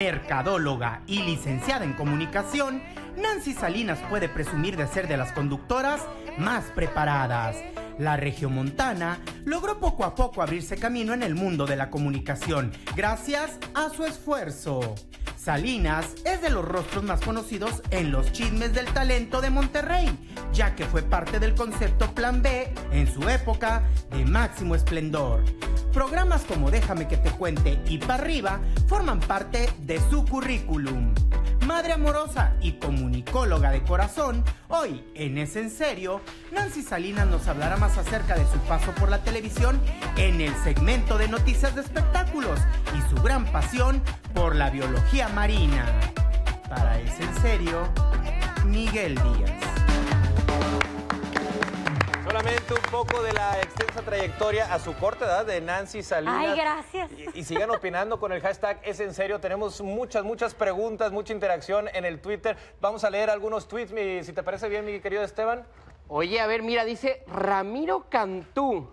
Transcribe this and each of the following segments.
Mercadóloga y licenciada en comunicación, Nancy Salinas puede presumir de ser de las conductoras más preparadas. La regiomontana logró poco a poco abrirse camino en el mundo de la comunicación gracias a su esfuerzo. Salinas es de los rostros más conocidos en los chismes del talento de Monterrey, ya que fue parte del concepto Plan B en su época de máximo esplendor. Programas como Déjame que te cuente y Pa' arriba forman parte de su currículum. Madre amorosa y comunicóloga de corazón, hoy en Es en Serio, Nancy Salinas nos hablará más acerca de su paso por la televisión en el segmento de noticias de espectáculos y su gran pasión por la biología marina. Para Es en Serio, Miguel Díaz. Solamente un poco de la extensa trayectoria a su corta edad de Nancy Salinas. Ay, gracias. Y, y sigan opinando con el hashtag Es en serio. Tenemos muchas, muchas preguntas, mucha interacción en el Twitter. Vamos a leer algunos tweets, mi- si te parece bien, mi querido Esteban. Oye, a ver, mira, dice Ramiro Cantú.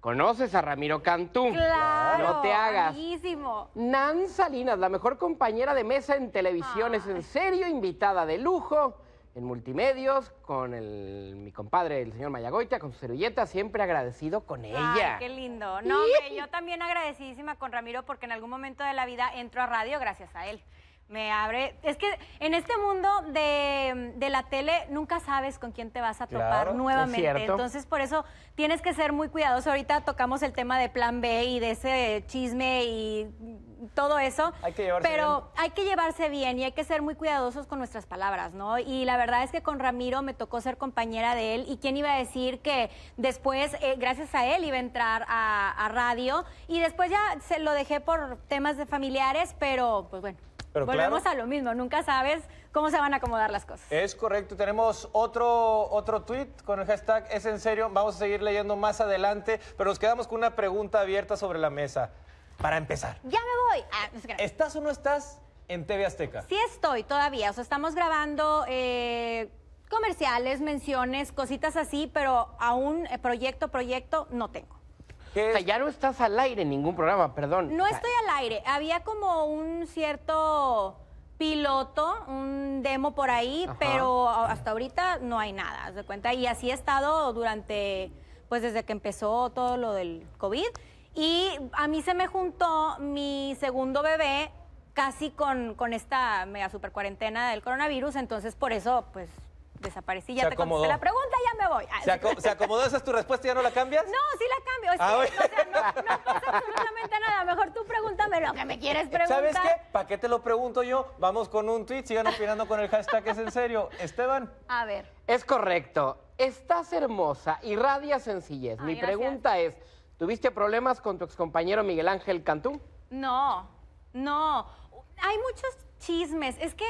¿Conoces a Ramiro Cantú? Claro. No te hagas. Amiguísimo. Nan Salinas, la mejor compañera de mesa en televisión, es en serio invitada de lujo en multimedios con el, mi compadre, el señor Mayagoita, con su servilleta, siempre agradecido con ella. Ay, qué lindo. No, hombre, yo también agradecidísima con Ramiro porque en algún momento de la vida entro a radio gracias a él. Me abre. Es que en este mundo de, de la tele nunca sabes con quién te vas a topar Claro, nuevamente. Entonces, por eso tienes que ser muy cuidadoso. Ahorita tocamos el tema de plan B y de ese chisme y todo eso. Hay que llevarse Pero hay que llevarse bien y hay que ser muy cuidadosos con nuestras palabras, ¿no? Y la verdad es que con Ramiro me tocó ser compañera de él y quién iba a decir que después, eh, gracias a él, iba a entrar a, a radio y después ya se lo dejé por temas de familiares, pero pues bueno, Pero volvemos claro. a lo mismo, nunca sabes cómo se van a acomodar las cosas. Es correcto. Tenemos otro, otro tweet con el hashtag Es en serio. Vamos a seguir leyendo más adelante, pero nos quedamos con una pregunta abierta sobre la mesa. Para empezar, Ya me voy. Ah, ¿estás o no estás en TV Azteca? Sí estoy todavía, o sea, estamos grabando eh, comerciales, menciones, cositas así, pero aún eh, proyecto, proyecto no tengo. ¿Qué O sea, ya no estás al aire en ningún programa, perdón. No O sea, estoy al aire. Había como un cierto piloto, un demo por ahí, Ajá. pero hasta ahorita no hay nada, haz de cuenta. Y así he estado durante, pues desde que empezó todo lo del COVID. Y a mí se me juntó mi segundo bebé casi con, con esta mega super cuarentena del coronavirus, entonces por eso, pues desaparecí. Ya Se te acomodó. contesté la pregunta, ya me voy. ¿Se, aco- se acomodó? ¿Esa es tu respuesta? ¿Ya no la cambias? no, sí la cambio. Es Ah, que, bueno. o sea, no, no pasa absolutamente nada. Mejor tú pregúntame lo que me quieres preguntar. ¿Sabes qué? ¿Para qué te lo pregunto yo? Vamos con un tweet, sigan opinando con el hashtag Es en serio. Esteban, A ver. Es correcto. Estás hermosa, irradia sencillez. Ay, Mi gracias. pregunta es, ¿tuviste problemas con tu excompañero Miguel Ángel Cantú? No, no. Hay muchos chismes. Es que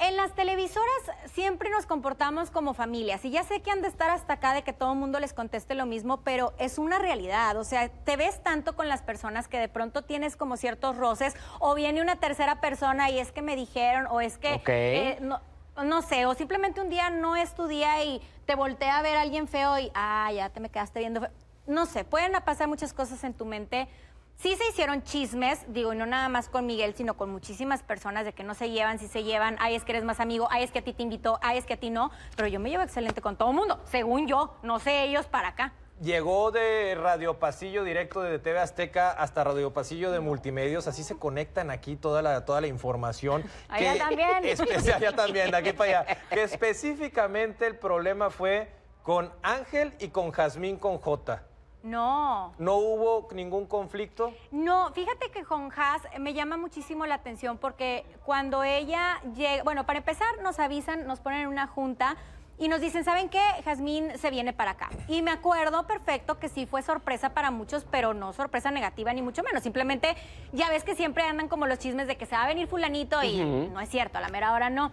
en las televisoras siempre nos comportamos como familias. Y ya sé que han de estar hasta acá de que todo el mundo les conteste lo mismo, pero es una realidad. O sea, te ves tanto con las personas que de pronto tienes como ciertos roces, o viene una tercera persona y es que me dijeron, o es que eh, no, no sé, o simplemente un día no es tu día y te voltea a ver a alguien feo y, ah, ya te me quedaste viendo feo. No sé, pueden pasar muchas cosas en tu mente. Sí se hicieron chismes, digo, y no nada más con Miguel, sino con muchísimas personas de que no se llevan, si se llevan, ay, es que eres más amigo, ay, es que a ti te invitó, ay, es que a ti no, pero yo me llevo excelente con todo el mundo, según yo, no sé ellos para acá. llegó de Radio Pasillo directo de TV Azteca hasta Radio Pasillo de Multimedios, así se conectan aquí toda la, toda la información. Allá también. espe- allá también, de aquí para allá. Que específicamente el problema fue con Ángel y con Jazmín con J. No, ¿No hubo ningún conflicto? No, fíjate que con Haas me llama muchísimo la atención porque cuando ella llega, bueno, para empezar nos avisan, nos ponen en una junta y nos dicen, ¿saben qué? Jazmín se viene para acá. Y me acuerdo perfecto que sí fue sorpresa para muchos, pero no sorpresa negativa ni mucho menos. Simplemente ya ves que siempre andan como los chismes de que se va a venir fulanito y no es cierto, a la mera hora no.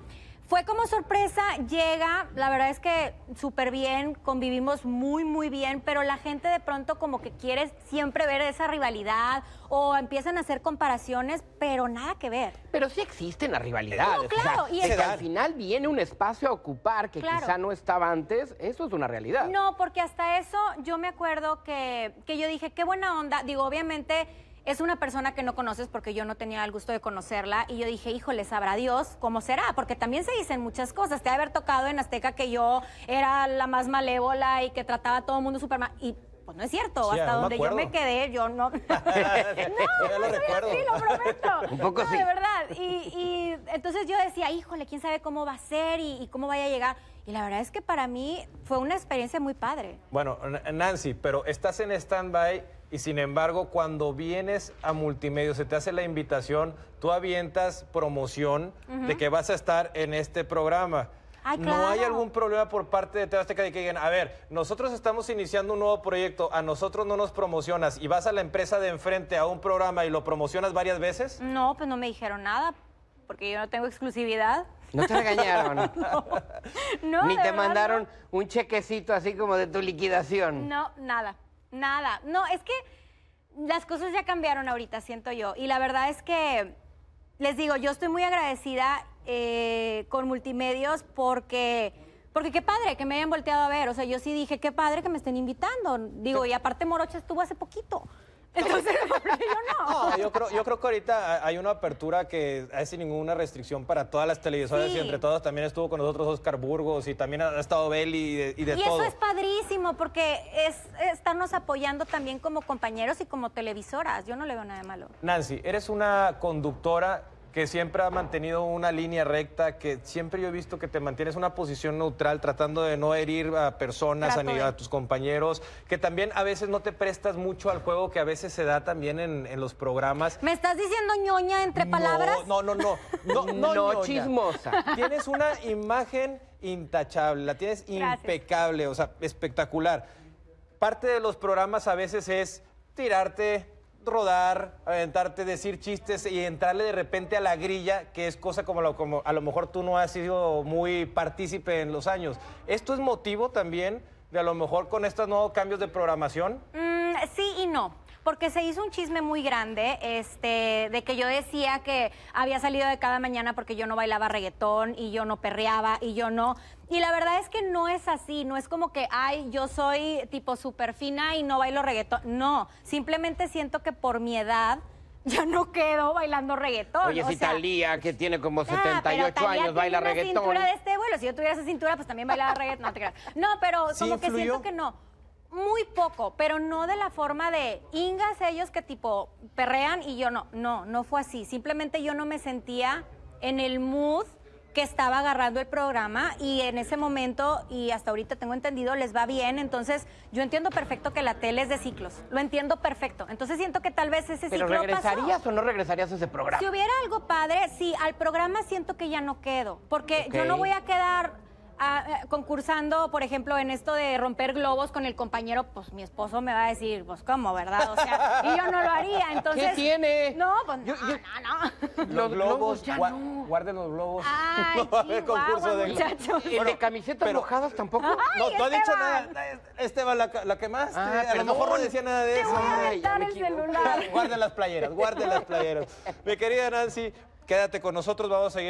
Fue como sorpresa, llega, la verdad es que súper bien, convivimos muy, muy bien, pero la gente de pronto como que quiere siempre ver esa rivalidad o empiezan a hacer comparaciones, pero nada que ver. Pero sí existen las rivalidades. No, claro, o sea, y es- que al final viene un espacio a ocupar que Claro. quizá no estaba antes, eso es una realidad. No, porque hasta eso yo me acuerdo que, que yo dije, qué buena onda. Digo, obviamente es una persona que no conoces porque yo no tenía el gusto de conocerla y yo dije, híjole, sabrá Dios cómo será, porque también se dicen muchas cosas. Te ha de haber tocado en Azteca que yo era la más malévola y que trataba a todo el mundo súper mal. Y pues no es cierto, Sí, hasta no me donde yo me quedé, yo no. no, Yo lo soy recuerdo. así, lo prometo. Un poco No, sí. De verdad. Y, y entonces yo decía, híjole, quién sabe cómo va a ser y, y cómo vaya a llegar. Y la verdad es que para mí fue una experiencia muy padre. Bueno, Nancy, pero estás en stand-by y sin embargo, cuando vienes a Multimedia, se te hace la invitación, tú avientas promoción de que vas a estar en este programa. Ay, ¿No hay algún problema por parte de TV Azteca de que digan, a ver, nosotros estamos iniciando un nuevo proyecto, a nosotros no nos promocionas y vas a la empresa de enfrente a un programa y lo promocionas varias veces? No, pues no me dijeron nada, porque yo no tengo exclusividad. ¿No te regañaron? No, Ni de te mandaron un chequecito así como de tu liquidación. No, nada, nada. No, es que las cosas ya cambiaron ahorita, siento yo. Y la verdad es que, les digo, yo estoy muy agradecida eh, con Multimedios porque, porque qué padre que me hayan volteado a ver. O sea, yo sí dije, qué padre que me estén invitando. Digo, y aparte Morocha estuvo hace poquito. Entonces, ¿por qué yo no? No, yo creo, yo creo que ahorita hay una apertura que es sin ninguna restricción para todas las televisoras Sí. y entre todos también estuvo con nosotros Oscar Burgos y también ha estado Beli y de, y de y todo. eso es padrísimo porque es estarnos apoyando también como compañeros y como televisoras. Yo no le veo nada de malo. Nancy, eres una conductora que siempre ha mantenido una línea recta, que siempre yo he visto que te mantienes una posición neutral, tratando de no herir a personas, a, de. a tus compañeros, que también a veces no te prestas mucho al juego que a veces se da también en, en los programas. ¿Me estás diciendo ñoña entre palabras? No, no, no, no, no, No, ñoña. chismosa. Tienes una imagen intachable, la tienes Gracias. impecable, o sea, espectacular. Parte de los programas a veces es tirarte, rodar, aventarte, decir chistes y entrarle de repente a la grilla, que es cosa como, lo- como a lo mejor tú no has sido muy partícipe en los años. ¿Esto es motivo también de a lo mejor con estos nuevos cambios de programación? Mm, sí y no. Porque se hizo un chisme muy grande, este, de que yo decía que había salido de cada mañana porque yo no bailaba reggaetón y yo no perreaba y yo no. Y la verdad es que no es así, no es como que, ay, yo soy tipo súper fina y no bailo reggaetón. No, simplemente siento que por mi edad ya no quedo bailando reggaetón. Oye, o si sea, Talía, que tiene como Ah, pero 78 Thalía años, tiene baila una reggaetón. cintura de este vuelo. Si yo tuviera esa cintura, pues también bailaba reggaetón. No, te creas. No, pero ¿Sí como que influyó? siento que no. Muy poco, pero no de la forma de ingas ellos que tipo perrean y yo no. No, no fue así. Simplemente yo no me sentía en el mood que estaba agarrando el programa y en ese momento, y hasta ahorita tengo entendido, les va bien. Entonces, yo entiendo perfecto que la tele es de ciclos. Lo entiendo perfecto. Entonces, siento que tal vez ese ¿Pero ciclo pasó. regresarías o no regresarías a ese programa? Si hubiera algo padre, sí, al programa siento que ya no quedo, porque yo no voy a quedar ah, eh, concursando, por ejemplo, en esto de romper globos con el compañero, pues mi esposo me va a decir, pues cómo, ¿verdad? O sea, y yo no lo haría, entonces... ¿Qué tiene? No, pues Yo- no, yo- no, no. Los, Los globos, ya gua- no. guarden los globos. Ay, No va a haber concurso de globos. ¿El de camisetas pero- mojadas tampoco? Ay, No, tú has dicho nada. Esteban, la, la quemaste. Ah, a lo mejor no decía nada de Te eso. voy a Ay, ya aventar me el celular. Guarden las playeras, guarden las playeras. Mi querida Nancy, quédate con nosotros, vamos a seguir.